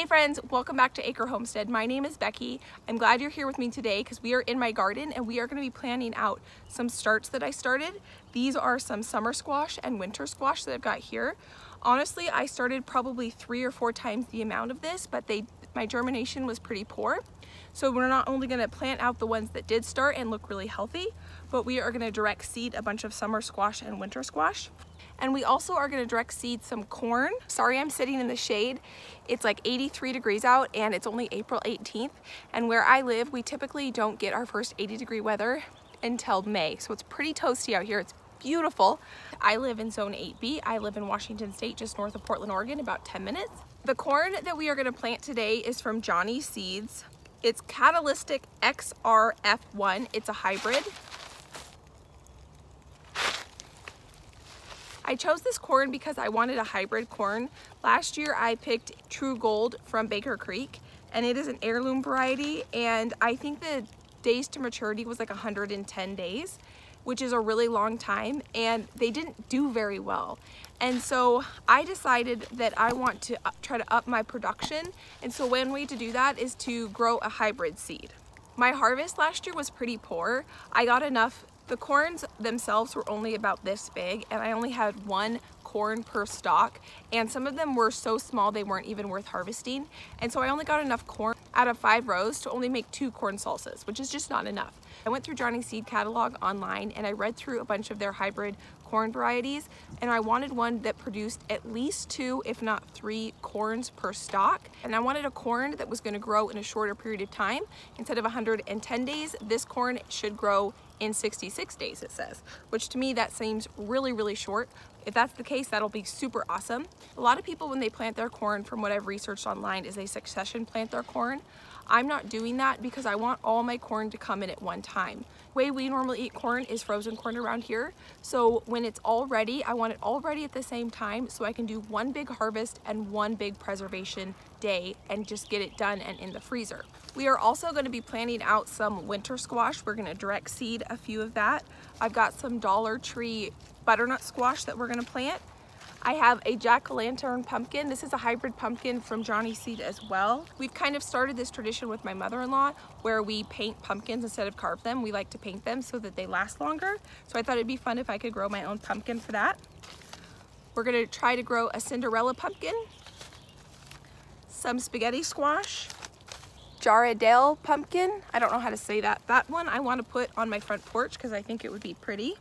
Hey friends, welcome back to Acre Homestead. My name is Becky. I'm glad you're here with me today because we are in my garden and we are going to be planning out some starts that I started. These are some summer squash and winter squash that I've got here. Honestly, I started probably three or four times the amount of this, but they my germination was pretty poor. So we're not only going to plant out the ones that did start and look really healthy, but we are going to direct seed a bunch of summer squash and winter squash. And we also are gonna direct seed some corn. Sorry I'm sitting in the shade. It's like 83 degrees out and it's only April 18th. And where I live, we typically don't get our first 80 degree weather until May. So it's pretty toasty out here. It's beautiful. I live in zone 8B. I live in Washington State, just north of Portland, Oregon, about 10 minutes. The corn that we are gonna plant today is from Johnny Seeds. It's Catalytic XRF1. It's a hybrid. I chose this corn because I wanted a hybrid corn. Last year I picked True Gold from Baker Creek and it is an heirloom variety and I think the days to maturity was like 110 days which is a really long time and they didn't do very well and so I decided that I want to try to up my production and so one way to do that is to grow a hybrid seed. My harvest last year was pretty poor. I got enough the corns themselves were only about this big and I only had one corn per stalk and some of them were so small they weren't even worth harvesting. And so I only got enough corn out of five rows to only make two corn salsas which is just not enough. I went through Johnny Seed catalog online and I read through a bunch of their hybrid corn varieties and I wanted one that produced at least two if not three corns per stalk. And I wanted a corn that was going to grow in a shorter period of time. Instead of 110 days this corn should grow in 66 days it says, which to me that seems really, really short. If that's the case, that'll be super awesome. A lot of people when they plant their corn, from what I've researched online, is they succession plant their corn. I'm not doing that because I want all my corn to come in at one time. The way we normally eat corn is frozen corn around here. So when it's all ready, I want it all ready at the same time so I can do one big harvest and one big preservation day and just get it done and in the freezer. We are also going to be planting out some winter squash. We're going to direct seed a few of that. I've got some Dollar Tree butternut squash that we're going to plant. I have a jack-o'-lantern pumpkin. This is a hybrid pumpkin from Johnny Seed as well. We've kind of started this tradition with my mother-in-law where we paint pumpkins instead of carve them. We like to paint them so that they last longer. So I thought it'd be fun if I could grow my own pumpkin for that. We're gonna try to grow a Cinderella pumpkin, some spaghetti squash, Jarrahdale pumpkin. I don't know how to say that. That one I want to put on my front porch because I think it would be pretty.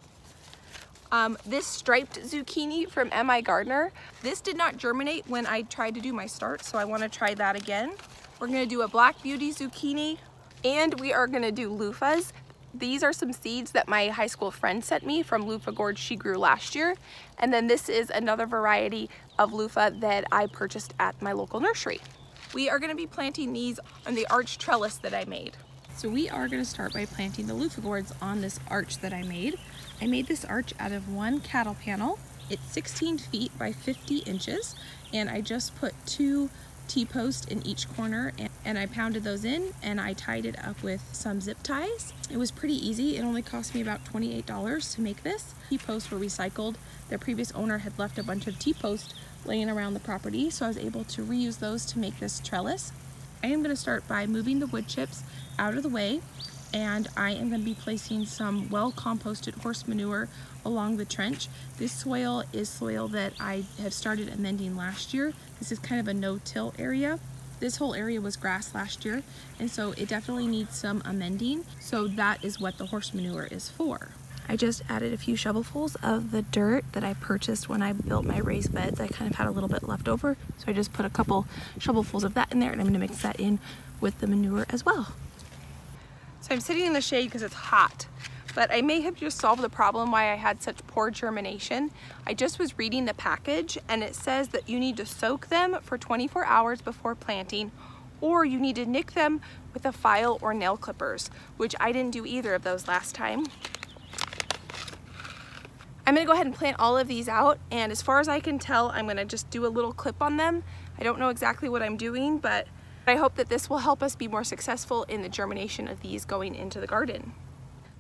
Um, this striped zucchini from M.I. Gardener. This did not germinate when I tried to do my start, so I want to try that again. We're going to do a Black Beauty zucchini, and we are going to do loofahs. These are some seeds that my high school friend sent me from loofah gourd she grew last year. And then this is another variety of loofah that I purchased at my local nursery. We are gonna be planting these on the arch trellis that I made. So we are gonna start by planting the loofah gourds on this arch that I made. I made this arch out of one cattle panel. It's 16 feet by 50 inches, and I just put two T-posts in each corner and, I pounded those in and I tied it up with some zip ties. It was pretty easy. It only cost me about $28 to make this. T-posts were recycled. The previous owner had left a bunch of T-posts laying around the property, so I was able to reuse those to make this trellis. I am going to start by moving the wood chips out of the way and I am going to be placing some well composted horse manure along the trench. This soil is soil that I have started amending last year. This is kind of a no-till area. This whole area was grass last year and so it definitely needs some amending. So that is what the horse manure is for. I just added a few shovelfuls of the dirt that I purchased when I built my raised beds. I kind of had a little bit left over, so I just put a couple shovelfuls of that in there and I'm gonna mix that in with the manure as well. So I'm sitting in the shade because it's hot, but I may have just solved the problem why I had such poor germination. I just was reading the package and it says that you need to soak them for 24 hours before planting or you need to nick them with a file or nail clippers, which I didn't do either of those last time. I'm gonna go ahead and plant all of these out and as far as I can tell I'm gonna just do a little clip on them. I don't know exactly what I'm doing but I hope that this will help us be more successful in the germination of these going into the garden.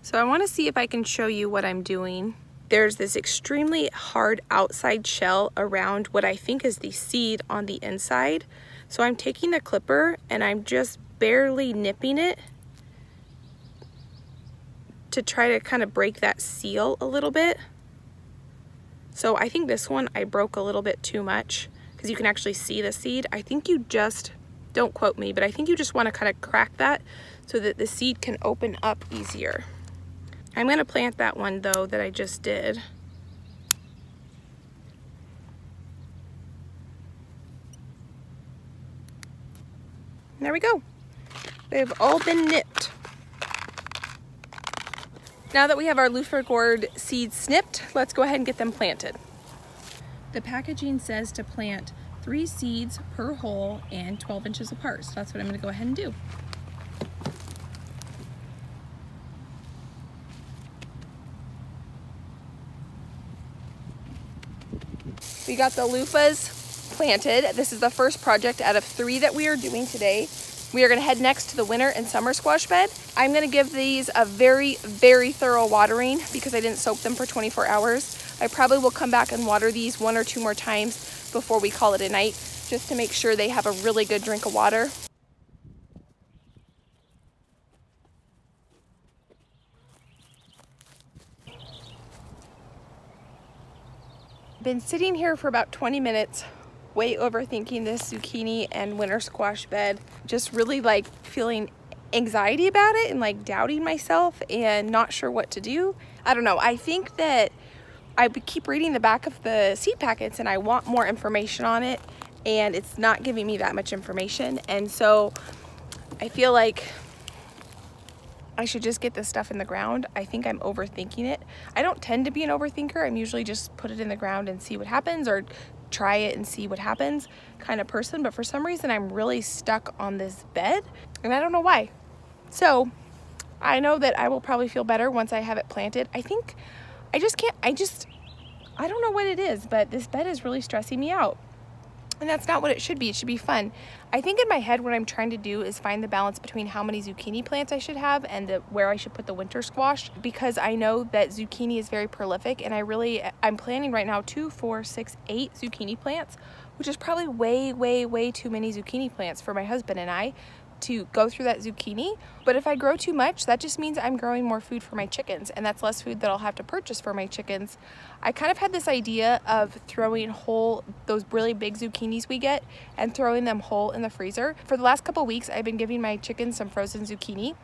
So I wanna see if I can show you what I'm doing. There's this extremely hard outside shell around what I think is the seed on the inside. So I'm taking the clipper and I'm just barely nipping it to try to kind of break that seal a little bit. So I think this one I broke a little bit too much because you can actually see the seed. I think you just, don't quote me, but I think you just want to kind of crack that so that the seed can open up easier. I'm going to plant that one though that I just did. There we go. They've all been nipped. Now that we have our loofah gourd seeds snipped, let's go ahead and get them planted. The packaging says to plant three seeds per hole and 12 inches apart. So that's what I'm gonna go ahead and do. We got the loofahs planted. This is the first project out of three that we are doing today. We are gonna head next to the winter and summer squash bed. I'm gonna give these a very, very thorough watering because I didn't soak them for 24 hours. I probably will come back and water these one or two more times before we call it a night just to make sure they have a really good drink of water. Been sitting here for about 20 minutes way overthinking this zucchini and winter squash bed. Just really like feeling anxiety about it and like doubting myself and not sure what to do. I don't know. I think that I keep reading the back of the seed packets and I want more information on it and it's not giving me that much information. And so I feel like I should just get this stuff in the ground. I think I'm overthinking it. I don't tend to be an overthinker. I'm usually just put it in the ground and see what happens or try it and see what happens kind of person. But for some reason, I'm really stuck on this bed and I don't know why. So I know that I will probably feel better once I have it planted. I think I just can't, I just, I don't know what it is, but this bed is really stressing me out. And that's not what it should be. It should be fun. I think in my head what I'm trying to do is find the balance between how many zucchini plants I should have and the, where I should put the winter squash because I know that zucchini is very prolific and I really, I'm planning right now two, four, six, eight zucchini plants, which is probably way, way, way too many zucchini plants for my husband and I to go through that zucchini. But if I grow too much, that just means I'm growing more food for my chickens and that's less food that I'll have to purchase for my chickens. I kind of had this idea of throwing whole, those really big zucchinis we get and throwing them whole in the freezer. For the last couple weeks, I've been giving my chickens some frozen zucchini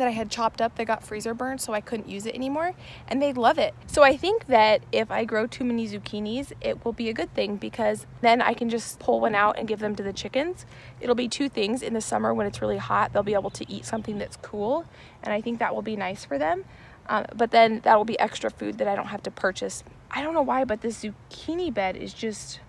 that I had chopped up that got freezer burned so I couldn't use it anymore and they love it. So I think that if I grow too many zucchinis it will be a good thing because then I can just pull one out and give them to the chickens. It'll be two things in the summer when it's really hot they'll be able to eat something that's cool and I think that will be nice for them. Um, but then that will be extra food that I don't have to purchase. I don't know why but this zucchini bed is just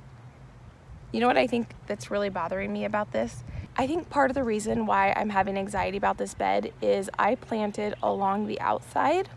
you know what I think that's really bothering me about this I think part of the reason why I'm having anxiety about this bed is I planted along the outside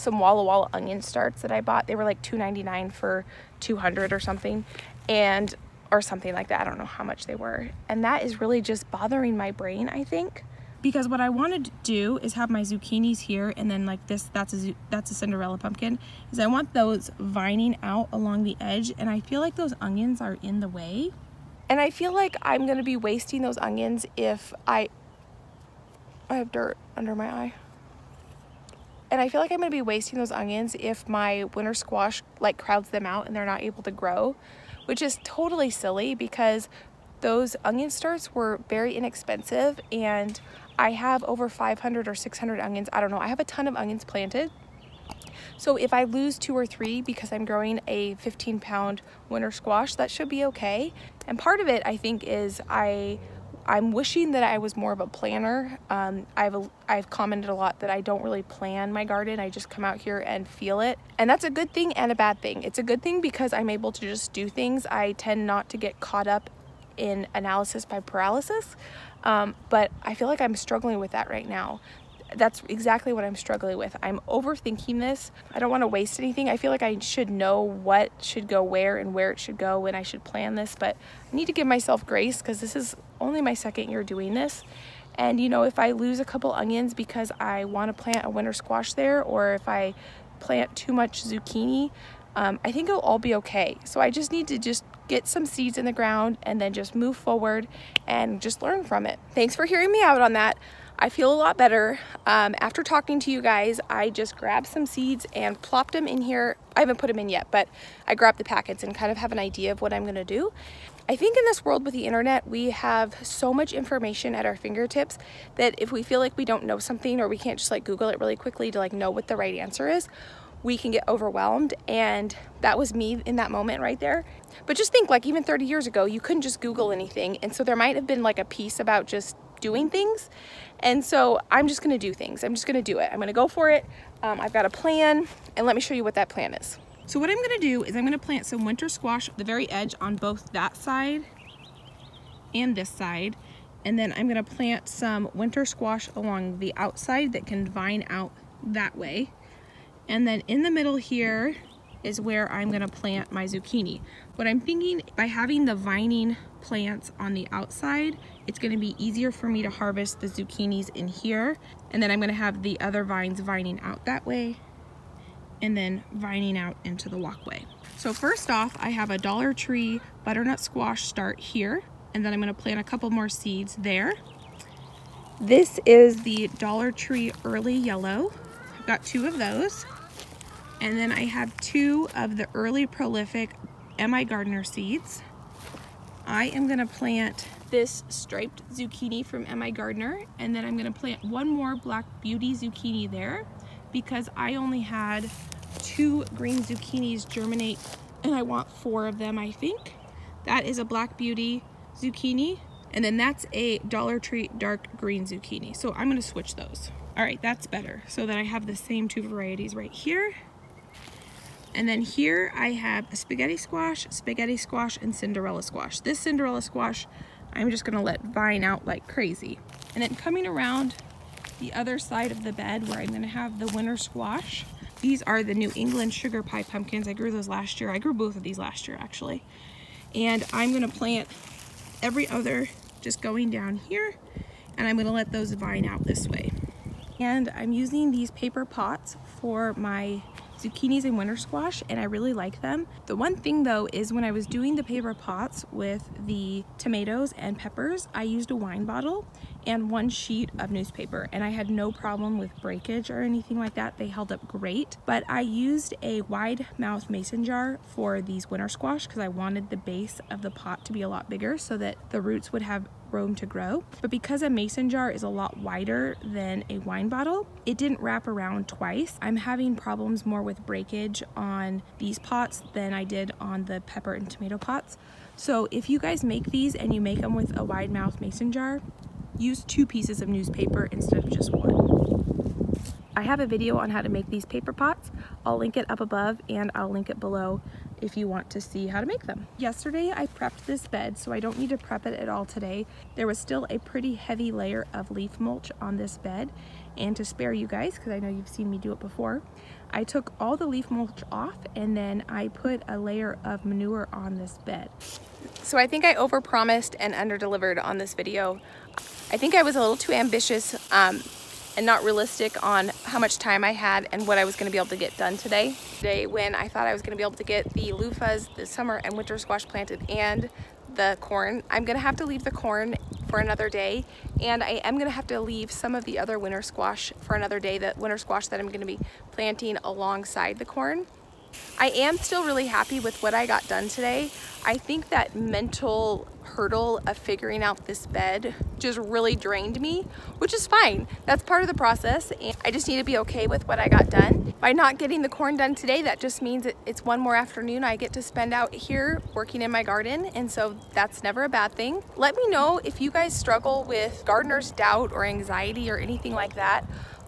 some Walla Walla onion starts that I bought. They were like $2.99 for 200 or something and or something like that. I don't know how much they were. And that is really just bothering my brain, I think. Because what I want to do is have my zucchinis here and then like this, that's a, that's a Cinderella pumpkin, is I want those vining out along the edge and I feel like those onions are in the way. And I feel like I'm to be wasting those onions if I... I have dirt under my eye. And I feel like I'm to be wasting those onions if my winter squash like crowds them out and they're not able to grow, which is totally silly because those onion starts were very inexpensive and I have over 500 or 600 onions. I don't know. I have a ton of onions planted so if I lose two or three because I'm growing a 15 pound winter squash, that should be okay. And part of it I think is I I'm wishing that I was more of a planner. Um, I've, I've commented a lot that I don't really plan my garden. I just come out here and feel it. And that's a good thing and a bad thing. It's a good thing because I'm able to just do things. I tend not to get caught up in analysis by paralysis. Um, but I feel like I'm struggling with that right now that's exactly what I'm struggling with. I'm overthinking this. I don't want to waste anything. I feel like I should know what should go where and where it should go when I should plan this, but I need to give myself grace because this is only my second year doing this. And you know, if I lose a couple onions because I want to plant a winter squash there, or if I plant too much zucchini, um, I think it'll all be okay. So I just need to just get some seeds in the ground and then just move forward and just learn from it. Thanks for hearing me out on that. I feel a lot better. Um, after talking to you guys, I just grabbed some seeds and plopped them in here. I haven't put them in yet, but I grabbed the packets and kind of have an idea of what I'm gonna do. I think in this world with the internet, we have so much information at our fingertips that if we feel like we don't know something or we can't just like Google it really quickly to like know what the right answer is, we can get overwhelmed. And that was me in that moment right there. But just think like even 30 years ago, you couldn't just Google anything. And so there might have been like a piece about just doing things. And so I'm just gonna do things. I'm just gonna do it. I'm gonna go for it. Um, I've got a plan and let me show you what that plan is. So what I'm gonna do is I'm gonna plant some winter squash at the very edge on both that side and this side. And then I'm gonna plant some winter squash along the outside that can vine out that way. And then in the middle here is where I'm gonna plant my zucchini. What I'm thinking by having the vining plants on the outside, it's gonna be easier for me to harvest the zucchinis in here. And then I'm gonna have the other vines vining out that way and then vining out into the walkway. So first off, I have a Dollar Tree butternut squash start here, and then I'm gonna plant a couple more seeds there. This is the Dollar Tree Early Yellow. I've got two of those. And then I have two of the Early Prolific M.I. Gardener seeds. I am gonna plant this striped zucchini from M.I. Gardener, and then I'm gonna plant one more Black Beauty zucchini there because I only had two green zucchinis germinate and I want four of them, I think. That is a Black Beauty zucchini, and then that's a Dollar Tree dark green zucchini. So I'm gonna switch those. All right, that's better. So that I have the same two varieties right here. And then here I have a spaghetti squash, spaghetti squash, and Cinderella squash. This Cinderella squash, I'm just gonna let vine out like crazy. And then coming around the other side of the bed where I'm gonna have the winter squash, these are the New England sugar pie pumpkins. I grew those last year. I grew both of these last year actually. And I'm gonna plant every other just going down here and I'm gonna let those vine out this way. And I'm using these paper pots for my zucchinis and winter squash and I really like them. The one thing though is when I was doing the paper pots with the tomatoes and peppers, I used a wine bottle and one sheet of newspaper and I had no problem with breakage or anything like that. They held up great, but I used a wide mouth mason jar for these winter squash because I wanted the base of the pot to be a lot bigger so that the roots would have room to grow. But because a mason jar is a lot wider than a wine bottle, it didn't wrap around twice. I'm having problems more with breakage on these pots than I did on the pepper and tomato pots. So if you guys make these and you make them with a wide mouth mason jar, use two pieces of newspaper instead of just one. I have a video on how to make these paper pots. I'll link it up above and I'll link it below if you want to see how to make them. Yesterday I prepped this bed so I don't need to prep it at all today. There was still a pretty heavy layer of leaf mulch on this bed and to spare you guys because I know you've seen me do it before I took all the leaf mulch off and then I put a layer of manure on this bed. So I think I overpromised and underdelivered on this video. I think I was a little too ambitious um, and not realistic on how much time I had and what I was gonna be able to get done today. Today when I thought I was gonna be able to get the loofahs, the summer and winter squash planted and the corn. I'm gonna have to leave the corn for another day and I am gonna have to leave some of the other winter squash for another day, the winter squash that I'm gonna be planting alongside the corn. I am still really happy with what I got done today. I think that mental hurdle of figuring out this bed just really drained me, which is fine. That's part of the process. And I just need to be okay with what I got done. By not getting the corn done today, that just means it's one more afternoon I get to spend out here working in my garden. And so that's never a bad thing. Let me know if you guys struggle with gardener's doubt or anxiety or anything like that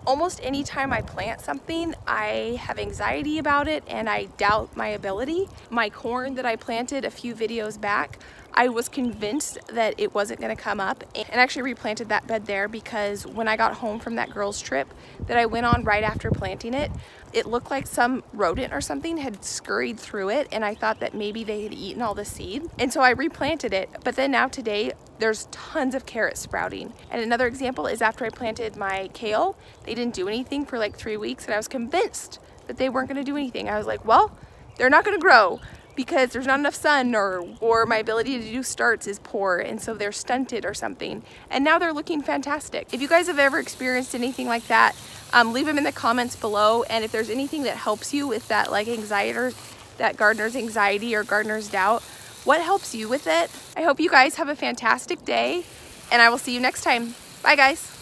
almost anytime I plant something, I have anxiety about it and I doubt my ability. My corn that I planted a few videos back, I was convinced that it wasn't gonna come up and actually replanted that bed there because when I got home from that girls trip that I went on right after planting it, it looked like some rodent or something had scurried through it and I thought that maybe they had eaten all the seed. And so I replanted it. But then now today, there's tons of carrots sprouting. And another example is after I planted my kale, they didn't do anything for like three weeks and I was convinced that they weren't gonna do anything. I was like, well, they're not gonna grow. Because there's not enough sun or, or my ability to do starts is poor and so they're stunted or something. And now they're looking fantastic. If you guys have ever experienced anything like that, um, leave them in the comments below. And if there's anything that helps you with that like anxiety or that gardener's anxiety or gardener's doubt, what helps you with it? I hope you guys have a fantastic day and I will see you next time. Bye guys.